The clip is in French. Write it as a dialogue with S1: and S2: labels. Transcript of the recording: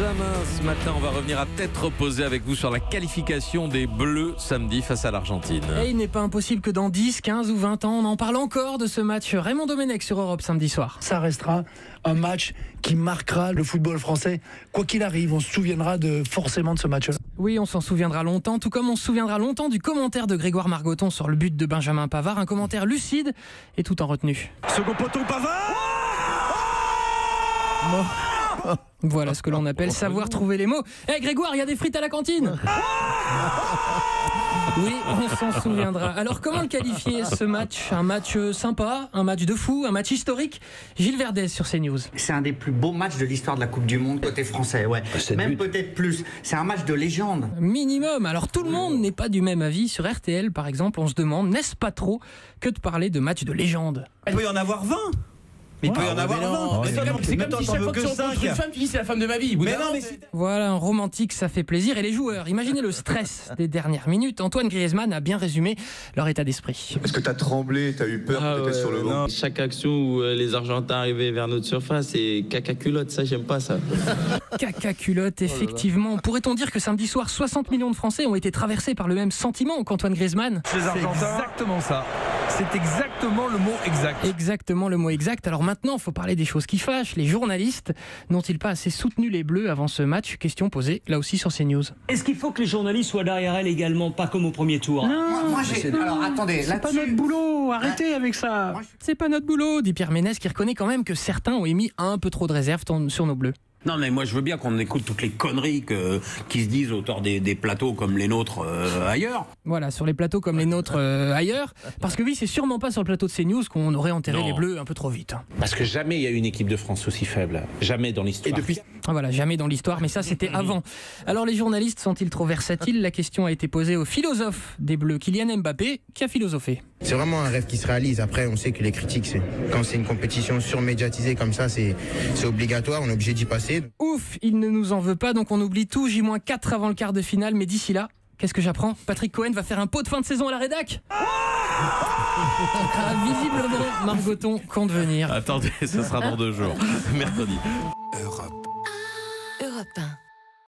S1: Benjamin, ce matin, on va revenir à tête reposée avec vous sur la qualification des Bleus samedi face à l'Argentine.
S2: Et il n'est pas impossible que dans 10, 15 ou 20 ans, on en parle encore de ce match. Raymond Domenech sur Europe samedi soir.
S3: Ça restera un match qui marquera le football français. Quoi qu'il arrive, on se souviendra de, forcément de ce match-là.
S2: Oui, on s'en souviendra longtemps, tout comme on se souviendra longtemps du commentaire de Grégoire Margoton sur le but de Benjamin Pavard, un commentaire lucide et tout en retenue.
S4: Second poteau Pavard
S2: Voilà ce que l'on appelle savoir trouver les mots. Hé Grégoire, il y a des frites à la cantine Oui, on s'en souviendra. Alors comment le qualifier ce match? Un match euh, sympa, un match de fou, un match historique? Gilles Verdez sur CNews.
S5: C'est un des plus beaux matchs de l'histoire de la Coupe du Monde côté français, ouais. Même peut-être plus. C'est un match de légende.
S2: Minimum. Alors tout le monde n'est pas du même avis. Sur RTL par exemple, on se demande, n'est-ce pas trop que de parler de match de légende?
S4: Il peut y en avoir 20 mais il peut y en avoir 20
S6: C'est comme, c'est comme si chaque fois que tu rencontres une femme, tu dis c'est la femme de ma vie.
S4: Mais non, mais
S2: Voilà, un romantique, ça fait plaisir. Et les joueurs, imaginez le stress des dernières minutes. Antoine Griezmann a bien résumé leur état d'esprit.
S7: Est-ce que t'as tremblé, t'as eu peur,
S8: Ah
S7: t'étais
S8: ouais,
S7: sur le banc.
S8: Chaque action où euh, les Argentins arrivaient vers notre surface et caca culotte, ça j'aime pas ça.
S2: Caca culotte, effectivement. Pourrait-on dire que samedi soir, 60 millions de Français ont été traversés par le même sentiment qu'Antoine Griezmann?
S4: Les
S6: C'est
S4: Argentins.
S6: exactement ça. C'est exactement le mot exact.
S2: Exactement le mot exact. Alors maintenant, il faut parler des choses qui fâchent. Les journalistes n'ont-ils pas assez soutenu les Bleus avant ce match Question posée là aussi sur CNews.
S9: Est-ce qu'il faut que les journalistes soient derrière elle également, pas comme au premier tour
S5: Moi, moi, j'ai. Alors attendez, là-dessus.
S3: boulot, arrêtez avec ça.
S2: C'est pas notre boulot, dit Pierre Ménès, qui reconnaît quand même que certains ont émis un peu trop de réserve sur nos Bleus.
S10: Non, mais moi je veux bien qu'on écoute toutes les conneries que- qui se disent autour des, des plateaux comme les nôtres euh, ailleurs.
S2: Voilà, sur les plateaux comme les nôtres euh, ailleurs. Parce que oui, c'est sûrement pas sur le plateau de CNews qu'on aurait enterré
S10: Non.
S2: les Bleus un peu trop vite.
S11: Parce que jamais il y a eu une équipe de France aussi faible. Jamais dans l'histoire.
S7: Et depuis
S2: Ah, Voilà, jamais dans l'histoire, mais ça c'était avant. Alors les journalistes sont-ils trop versatiles? La question a été posée au philosophe des Bleus, Kylian Mbappé, qui a philosophé.
S12: C'est vraiment un rêve qui se réalise. Après, on sait que les critiques, c'est- quand c'est une compétition surmédiatisée comme ça, c'est c'est obligatoire, on est obligé d'y passer.
S2: Ouf, il ne nous en veut pas, donc on oublie tout. J-4 avant le quart de finale, mais d'ici là, qu'est-ce que j'apprends? Patrick Cohen va faire un pot de fin de saison à la rédac Ah, Visiblement, Margoton compte venir.
S1: Attendez, ce sera dans deux jours, mercredi.
S13: Europe